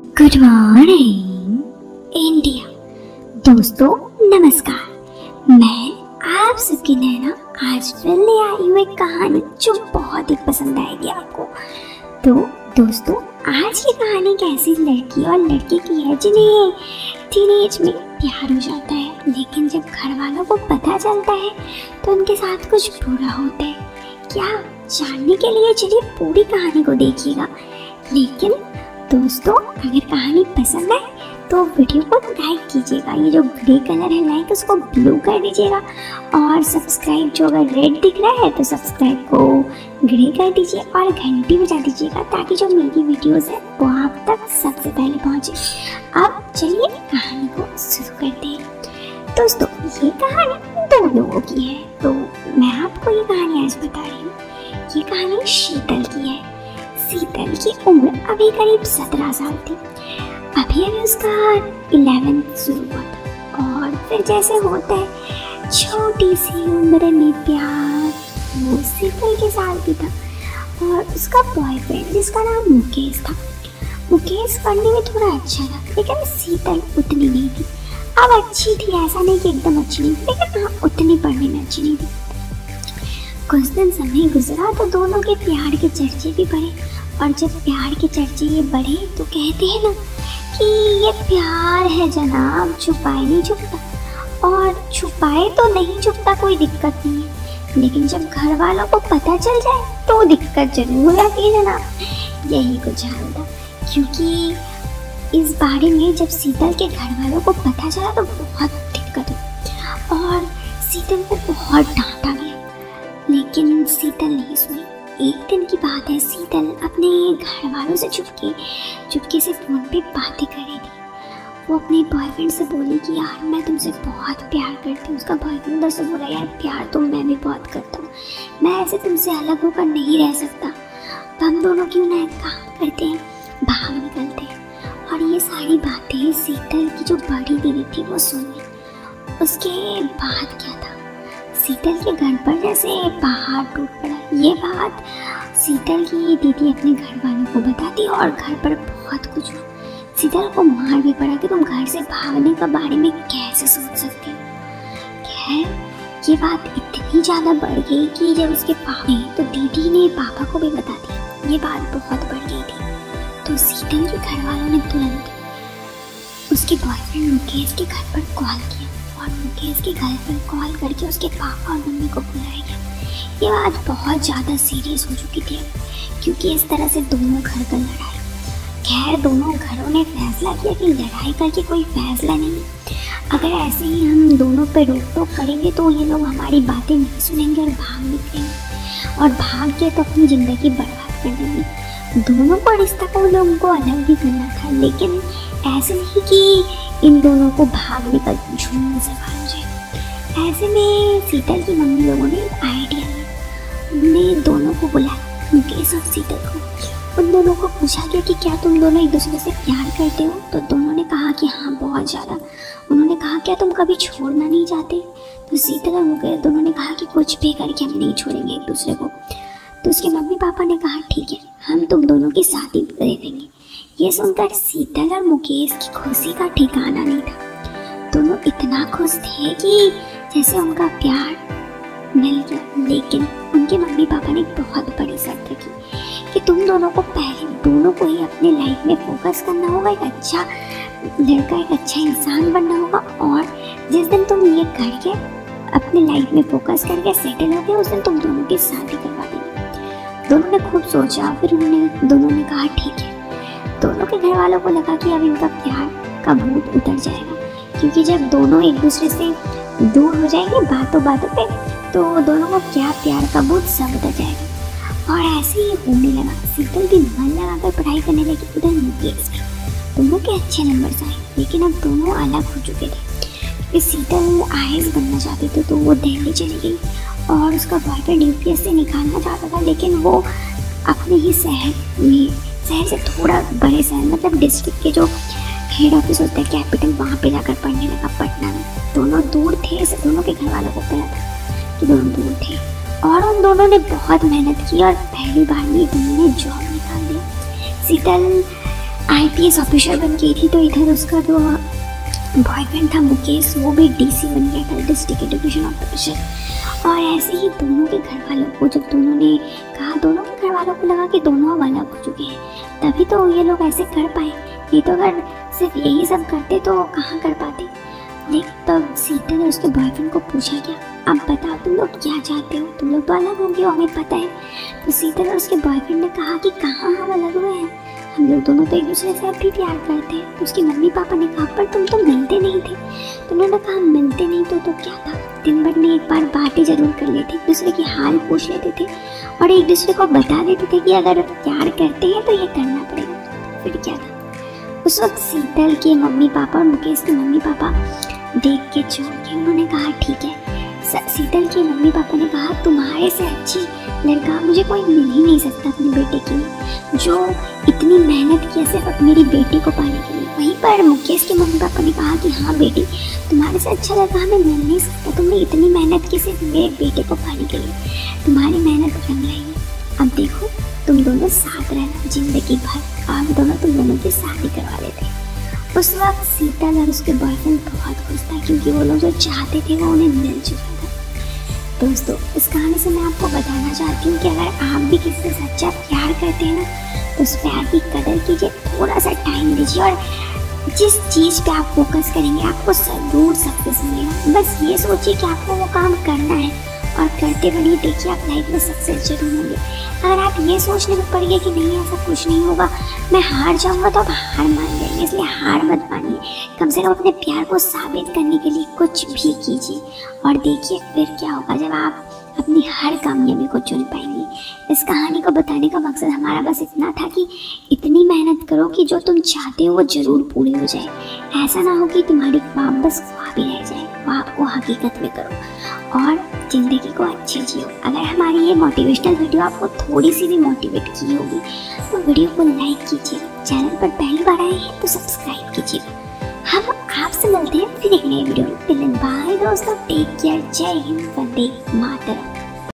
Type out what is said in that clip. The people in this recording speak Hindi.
गुड मॉर्निंग इंडिया दोस्तों, नमस्कार। मैं आप सबकी नैना आज फिर ले आई हूँ एक कहानी जो बहुत ही पसंद आएगी आपको। तो दोस्तों, आज की कहानी एक ऐसी लड़की और लड़के की है जिन्हें टीनेज में प्यार हो जाता है, लेकिन जब घर वालों को पता चलता है तो उनके साथ कुछ बुरा होता है। क्या जानने के लिए चलिए पूरी कहानी को देखिएगा। लेकिन दोस्तों, अगर कहानी पसंद आए तो वीडियो को लाइक कीजिएगा। ये जो ग्रे कलर है लाइक, उसको ब्लू कर दीजिएगा। और सब्सक्राइब जो अगर रेड दिख रहा है तो सब्सक्राइब को ग्रे कर दीजिए और घंटी बजा दीजिएगा, ताकि जो मेरी वीडियोस है, वो आप तक सबसे पहले पहुँचे। अब चलिए कहानी को शुरू करते हैं। दोस्तों, ये कहानी दो लोगों की है। तो मैं आपको ये कहानी आज बता रही हूँ। ये कहानी शीतल की है। शीतल की उम्र अभी करीब सत्रह साल थी। अभी अभी उसका इलेवेंथ शुरू हुआ था और फिर जैसे होता है, छोटी सी उम्र में प्यार वो शीतल के साथ भी था और उसका बॉयफ्रेंड जिसका नाम मुकेश था। मुकेश पढ़ने में थोड़ा अच्छा था, लेकिन शीतल उतनी नहीं थी। अब अच्छी थी, ऐसा नहीं कि एकदम अच्छी नहीं लेकिन हाँ उतनी पढ़ने में अच्छी नहीं थी। कुछ दिन समय गुजरा तो दोनों के प्यार के चर्चे भी बढ़े। और जब प्यार के चर्चे ये बढ़े तो कहते हैं ना कि ये प्यार है जनाब, छुपाए नहीं छुपता। और छुपाए तो नहीं छुपता कोई दिक्कत नहीं है। लेकिन जब घर वालों को पता चल जाए तो दिक्कत ज़रूर जाती है जनाब। यही कुछ हाल था क्योंकि इस बारे में जब शीतल के घर वालों को पता चला तो बहुत दिक्कत हुई। और शीतल को बहुत डांटा लेकिन शीतल नहीं सुनी एक दिन की बात है शीतल अपने घर वालों से चुपके चुपके से फ़ोन पे बातें कर रही थी। वो अपने बॉयफ्रेंड से बोली कि, यार, मैं तुमसे बहुत प्यार करती हूँ। उसका बॉयफ्रेंड उधर से बोला, यार, प्यार तो मैं भी बहुत करता हूँ। मैं ऐसे तुमसे अलग होकर नहीं रह सकता। तो हम दोनों क्यों ना एक काम करते हैं बाहर निकलते हैं? और ये सारी बातें शीतल की जो बड़ी दीदी थी, वो सुनी। उसके बाद क्या था? शीतल के घर पर जैसे पहाड़ टूट पड़ा। ये बात शीतल की दीदी अपने घर वालों को बताती और घर पर बहुत कुछ हुआ। शीतल को मार भी पड़ा कि तुम घर से भागने के बारे में कैसे सोच सकती हो? खैर, ये बात इतनी ज़्यादा बढ़ गई कि जब उसके पापा तो दीदी ने पापा को भी बता दिया ये बात बहुत बढ़ गई थी। तो शीतल के घर वालों ने तुरंत उसके बॉयफ्रेंड मुकेश के घर पर कॉल किया। और मुकेश के घर पर कॉल करके उसके पापा और मम्मी को बुलाया गया ये बात बहुत ज़्यादा सीरियस हो चुकी थी, क्योंकि इस तरह से दोनों घर का लड़ाई। खैर, दोनों घरों ने फैसला किया कि लड़ाई करके कोई फैसला नहीं। अगर ऐसे ही हम दोनों पे रोक टोक करेंगे तो ये लोग हमारी बातें नहीं सुनेंगे और भाग निकलेंगे। और भाग के तो अपनी ज़िंदगी बर्बाद कर देंगे। दोनों को रिश्ता को लोगों को अलग भी करना था, लेकिन ऐसे नहीं कि इन दोनों को भाग निकल झूम से भाग ऐसे में शीतल की मम्मी लोगों ने आइडिया लिया उन्होंने दोनों को बुलाया मुकेश और शीतल को। उन दोनों को पूछा गया कि क्या तुम दोनों एक दूसरे से प्यार करते हो? तो दोनों ने कहा कि हाँ बहुत ज़्यादा। उन्होंने कहा, क्या तुम कभी छोड़ना नहीं चाहते? तो शीतल और मुकेश दोनों ने कहा कि कुछ भी करके हम नहीं छोड़ेंगे एक दूसरे को। तो उसके मम्मी पापा ने कहा, ठीक है, हम तुम दोनों की शादी दे देंगे ये सुनकर शीतल और मुकेश की खुशी का ठिकाना नहीं था। दोनों इतना खुश थे कि जैसे उनका प्यार मिल गया। लेकिन उनके मम्मी पापा ने बहुत बड़ी शर्त रखी कि तुम दोनों को पहले, दोनों को ही अपने लाइफ में फोकस करना होगा, एक अच्छा लड़का, एक अच्छा इंसान बनना होगा और जिस दिन तुम ये करके अपने लाइफ में फोकस करके सेटल हो गए उस दिन तुम दोनों की शादी करवा देंगे। दोनों ने खूब सोचा, फिर उन्होंने, दोनों ने कहा, ठीक है दोनों के घर वालों को लगा कि अब इनका प्यार का भूत उतर जाएगा। क्योंकि जब दोनों एक दूसरे से दूर हो जाएँगे बातों बातों पे तो दोनों को क्या प्यार का भूत सब उतर जाएगा। और ऐसे ही होने लगा। शीतल भी मन लगाकर पढ़ाई करने लगी, उधर मुकेश दोनों के अच्छे नंबर आए, लेकिन अब दोनों अलग हो चुके थे। क्योंकि शीतल आई बनना चाहती थी तो वो दिल्ली चली गई और उसका बॉयफ्रेंड यूपीएस से निकालना चाहता था, लेकिन वो अपने ही शहर में शहर से थोड़ा बड़े शहर मतलब डिस्ट्रिक्ट के जो हेड ऑफ़िस होते हैं कैपिटल वहाँ पे जाकर पढ़ने लगा पटना में। दोनों दूर थे दोनों के घर वालों को पता था कि दोनों दूर थे। और उन दोनों ने बहुत मेहनत की और पहली बार में दोनों ने जॉब निकाल दी। शीतल एस ऑफिसर बन गई थी तो इधर उसका जो बॉयफ्रेंड था मुकेश, वो भी डीसी बन गया था डिस्ट्रिक्ट एजुकेशन ऑफिसर और ऐसे ही दोनों के घर वालों को, जब दोनों ने कहा, दोनों के घर वालों को लगा कि दोनों अब अलग हो चुके हैं, तभी तो ये लोग ऐसे कर पाए। ये तो अगर सिर्फ़ यही सब करते तो कहाँ कर पाते? लेकिन तब सीता ने उसके बॉयफ्रेंड को पूछा, क्या अब बताओ तुम लोग क्या चाहते हो? तुम लोग तो अलग होंगे, हमें पता है। तो सीता ने उसके बॉयफ्रेंड ने कहा कि कहाँ हम अलग हुए हैं? हम लोग दोनों तो एक दूसरे से अब भी प्यार करते हैं। तो उसकी मम्मी पापा ने कहा, पर तुम तो मिलते नहीं थे। तो उन्होंने कहा, मिलते नहीं तो तो क्या था? दिन भर में एक बार बातें ज़रूर कर लेते एक दूसरे की हाल पूछ लेते थे और एक दूसरे को बता देते थे कि अगर प्यार करते हैं तो ये करना पड़ेगा। फिर क्या था? उस वक्त शीतल के मम्मी पापा और मुकेश के मम्मी पापा देख के चौंक। के उन्होंने कहा, ठीक है शीतल के मम्मी पापा ने कहा, तुम्हारे से अच्छी लड़का मुझे कोई मिल ही नहीं सकता अपने बेटे के लिए। जो इतनी मेहनत किया सिर्फ़ मेरी बेटी को पाने के लिए। वहीं पर मुकेश के मम्मी पापा ने कहा कि हाँ बेटी, तुम्हारे से अच्छा लड़का हमें मिल नहीं सकता। तुमने इतनी मेहनत की सिर्फ़ मेरे बेटे को पाने के लिए। तुम्हारी मेहनत रंग लाएगी। अब देखो, तुम दोनों साथ रहना। ज़िंदगी भर आप दोनों तुम दोनों की शादी करवा लेते उस वक्त सीता और उसके बॉयफ्रेंड बहुत खुश था, क्योंकि वो लोग जो चाहते थे वो उन्हें मिल चुका दोस्तों, इस कहानी से मैं आपको बताना चाहती हूँ कि अगर आप भी किसी से सच्चा प्यार करते हैं ना तो उस प्यार की कदर कीजिए थोड़ा सा टाइम दीजिए और जिस चीज़ पे आप फोकस करेंगे, आपको ज़रूर सक्सेस मिलेगा। बस ये सोचिए कि आपको वो काम करना है और करते रहिए देखिए आप लाइफ में सक्सेस ज़रूर होंगे। अगर आप ये सोचने में पड़ गए कि नहीं, ऐसा कुछ नहीं होगा, मैं हार जाऊँगा तो आप हार मान जाएँगे, इसलिए हार मत कम से कम अपने प्यार को साबित करने के लिए कुछ भी कीजिए। और देखिए फिर क्या होगा जब आप अपनी हर कामयाबी को चुन पाएँगे। इस कहानी को बताने का मकसद हमारा बस इतना था कि इतनी मेहनत करो कि जो तुम चाहते हो वो ज़रूर पूरी हो जाए। ऐसा ना हो कि तुम्हारी ख्वाब बस ख्वाब ही रह जाए। ख्वाब को हकीकत में करो। और ज़िंदगी को अच्छी जियो। अगर हमारी ये मोटिवेशनल वीडियो आपको थोड़ी सी भी मोटिवेट की होगी तो वीडियो को लाइक कीजिए। चैनल पर पहली बार आए हैं तो सब्सक्राइब कीजिएगा। हम आपसे मिलते हैं फिर एक नए वीडियो में। बाय दोस्तों। टेक केयर जय हिंद। वंदे मातरम।